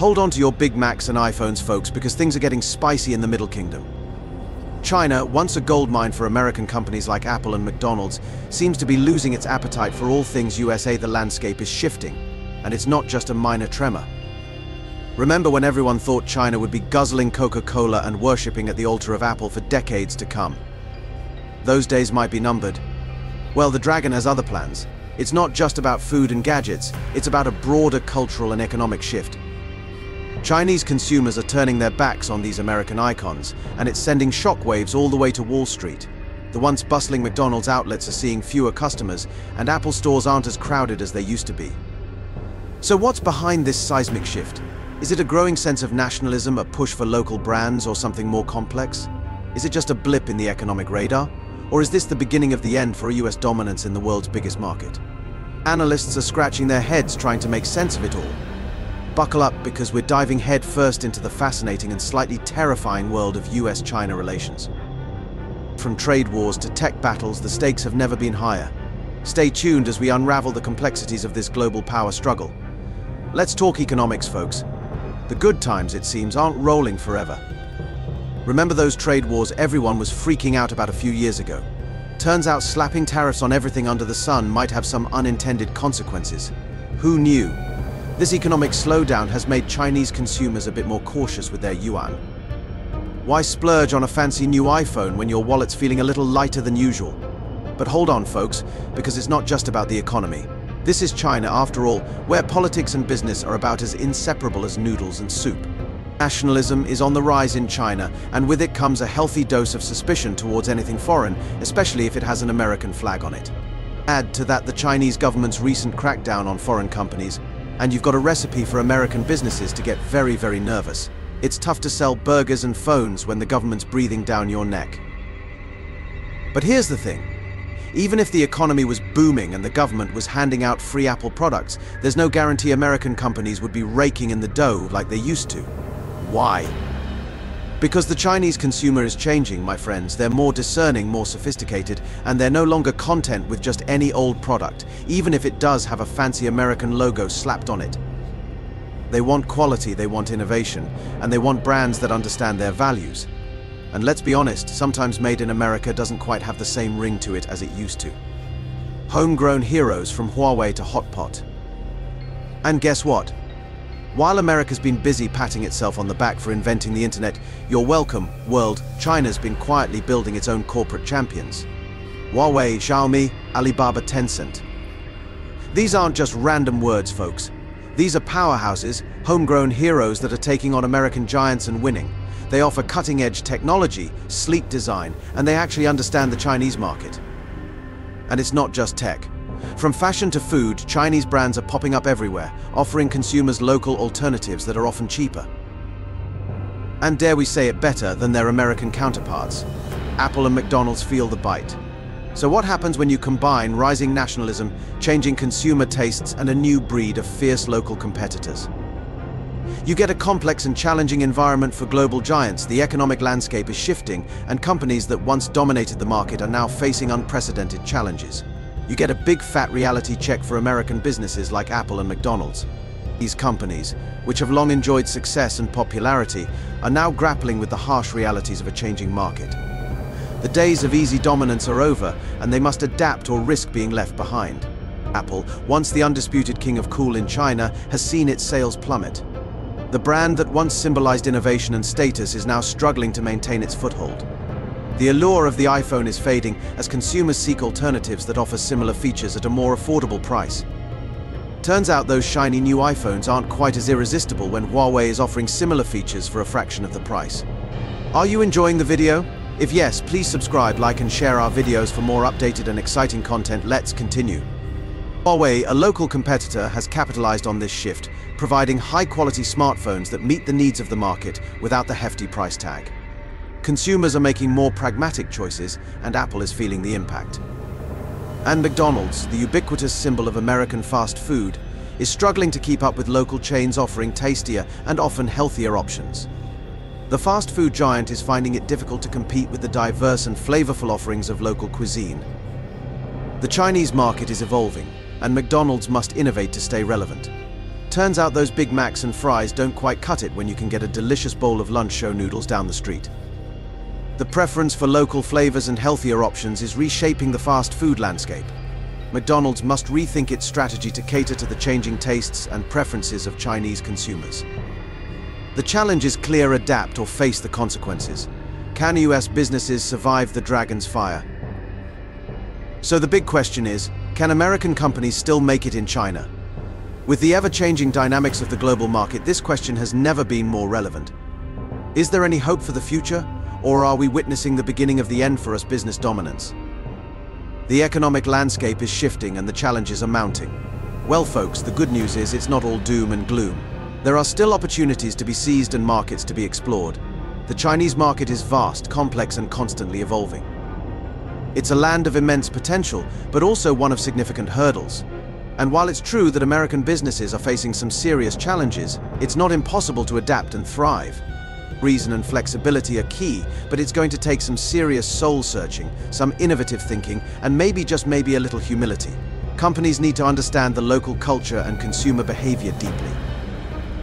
Hold on to your Big Macs and iPhones, folks, because things are getting spicy in the Middle Kingdom. China, once a gold mine for American companies like Apple and McDonald's, seems to be losing its appetite for all things USA. The landscape is shifting, and it's not just a minor tremor. Remember when everyone thought China would be guzzling Coca-Cola and worshipping at the altar of Apple for decades to come? Those days might be numbered. Well, the dragon has other plans. It's not just about food and gadgets, it's about a broader cultural and economic shift. Chinese consumers are turning their backs on these American icons, and it's sending shockwaves all the way to Wall Street. The once bustling McDonald's outlets are seeing fewer customers, and Apple stores aren't as crowded as they used to be. So what's behind this seismic shift? Is it a growing sense of nationalism, a push for local brands, or something more complex? Is it just a blip in the economic radar? Or is this the beginning of the end for US dominance in the world's biggest market? Analysts are scratching their heads trying to make sense of it all. Buckle up because we're diving headfirst into the fascinating and slightly terrifying world of US-China relations. From trade wars to tech battles, the stakes have never been higher. Stay tuned as we unravel the complexities of this global power struggle. Let's talk economics, folks. The good times, it seems, aren't rolling forever. Remember those trade wars everyone was freaking out about a few years ago? Turns out slapping tariffs on everything under the sun might have some unintended consequences. Who knew? This economic slowdown has made Chinese consumers a bit more cautious with their yuan. Why splurge on a fancy new iPhone when your wallet's feeling a little lighter than usual? But hold on, folks, because it's not just about the economy. This is China, after all, where politics and business are about as inseparable as noodles and soup. Nationalism is on the rise in China, and with it comes a healthy dose of suspicion towards anything foreign, especially if it has an American flag on it. Add to that the Chinese government's recent crackdown on foreign companies, and you've got a recipe for American businesses to get very, very nervous. It's tough to sell burgers and phones when the government's breathing down your neck. But here's the thing. Even if the economy was booming and the government was handing out free Apple products, there's no guarantee American companies would be raking in the dough like they used to. Why? Because the Chinese consumer is changing, my friends. They're more discerning, more sophisticated, and they're no longer content with just any old product, even if it does have a fancy American logo slapped on it. They want quality, they want innovation, and they want brands that understand their values. And let's be honest, sometimes made in America doesn't quite have the same ring to it as it used to. Homegrown heroes from Huawei to Hotpot. And guess what? While America's been busy patting itself on the back for inventing the internet, you're welcome, world, China's been quietly building its own corporate champions. Huawei, Xiaomi, Alibaba, Tencent. These aren't just random words, folks. These are powerhouses, homegrown heroes that are taking on American giants and winning. They offer cutting-edge technology, sleek design, and they actually understand the Chinese market. And it's not just tech. From fashion to food, Chinese brands are popping up everywhere, offering consumers local alternatives that are often cheaper. And dare we say it better than their American counterparts. Apple and McDonald's feel the bite. So what happens when you combine rising nationalism, changing consumer tastes, and a new breed of fierce local competitors? You get a complex and challenging environment for global giants. The economic landscape is shifting, and companies that once dominated the market are now facing unprecedented challenges you get a big fat reality check for American businesses like Apple and McDonald's. These companies, which have long enjoyed success and popularity, are now grappling with the harsh realities of a changing market. The days of easy dominance are over, and they must adapt or risk being left behind. Apple, once the undisputed king of cool in China, has seen its sales plummet. The brand that once symbolized innovation and status is now struggling to maintain its foothold. The allure of the iPhone is fading as consumers seek alternatives that offer similar features at a more affordable price. Turns out those shiny new iPhones aren't quite as irresistible when Huawei is offering similar features for a fraction of the price. Are you enjoying the video? If yes, please subscribe, like and share our videos for more updated and exciting content. Let's continue. Huawei, a local competitor, has capitalized on this shift, providing high-quality smartphones that meet the needs of the market without the hefty price tag. Consumers are making more pragmatic choices, and Apple is feeling the impact. And McDonald's, the ubiquitous symbol of American fast food, is struggling to keep up with local chains offering tastier and often healthier options. The fast food giant is finding it difficult to compete with the diverse and flavorful offerings of local cuisine. The Chinese market is evolving, and McDonald's must innovate to stay relevant. Turns out those Big Macs and fries don't quite cut it when you can get a delicious bowl of Lanzhou noodles down the street. The preference for local flavors and healthier options is reshaping the fast food landscape. McDonald's must rethink its strategy to cater to the changing tastes and preferences of Chinese consumers. The challenge is clear adapt or face the consequences. Can US businesses survive the dragon's fire? So the big question is, can American companies still make it in China? With the ever-changing dynamics of the global market, this question has never been more relevant. Is there any hope for the future? Or are we witnessing the beginning of the end for us business dominance? The economic landscape is shifting and the challenges are mounting. Well folks, the good news is it's not all doom and gloom. There are still opportunities to be seized and markets to be explored. The Chinese market is vast, complex and constantly evolving. It's a land of immense potential, but also one of significant hurdles. And while it's true that American businesses are facing some serious challenges, it's not impossible to adapt and thrive. Reason and flexibility are key, but it's going to take some serious soul-searching, some innovative thinking, and maybe just maybe a little humility. Companies need to understand the local culture and consumer behavior deeply.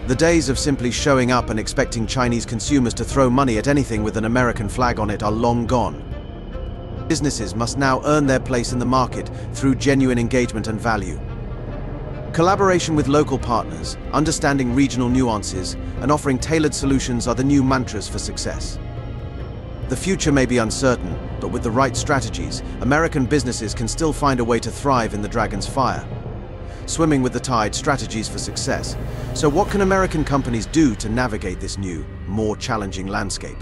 The days of simply showing up and expecting Chinese consumers to throw money at anything with an American flag on it are long gone. Businesses must now earn their place in the market through genuine engagement and value. Collaboration with local partners, understanding regional nuances, and offering tailored solutions are the new mantras for success. The future may be uncertain, but with the right strategies, American businesses can still find a way to thrive in the dragon's fire. Swimming with the tide, strategies for success. So what can American companies do to navigate this new, more challenging landscape?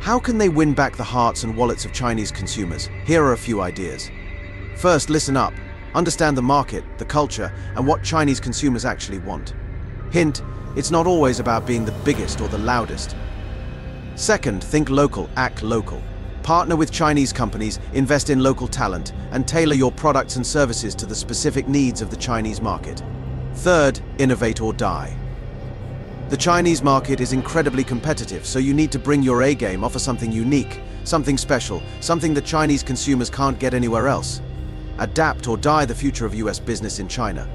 How can they win back the hearts and wallets of Chinese consumers? Here are a few ideas. First, listen up. Understand the market, the culture, and what Chinese consumers actually want. Hint, it's not always about being the biggest or the loudest. Second, think local, act local. Partner with Chinese companies, invest in local talent, and tailor your products and services to the specific needs of the Chinese market. Third, innovate or die. The Chinese market is incredibly competitive, so you need to bring your A game, offer something unique, something special, something that Chinese consumers can't get anywhere else adapt or die the future of US business in China.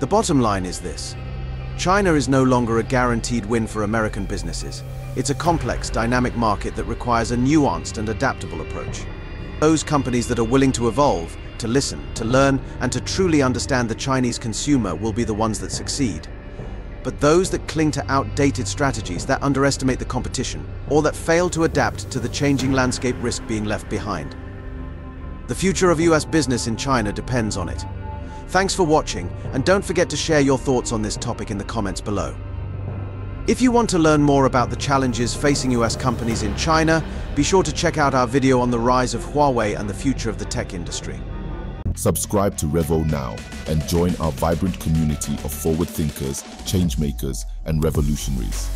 The bottom line is this. China is no longer a guaranteed win for American businesses. It's a complex, dynamic market that requires a nuanced and adaptable approach. Those companies that are willing to evolve, to listen, to learn, and to truly understand the Chinese consumer will be the ones that succeed. But those that cling to outdated strategies that underestimate the competition, or that fail to adapt to the changing landscape risk being left behind. The future of US business in China depends on it. Thanks for watching, and don't forget to share your thoughts on this topic in the comments below. If you want to learn more about the challenges facing US companies in China, be sure to check out our video on the rise of Huawei and the future of the tech industry. Subscribe to Revo now and join our vibrant community of forward thinkers, change makers, and revolutionaries.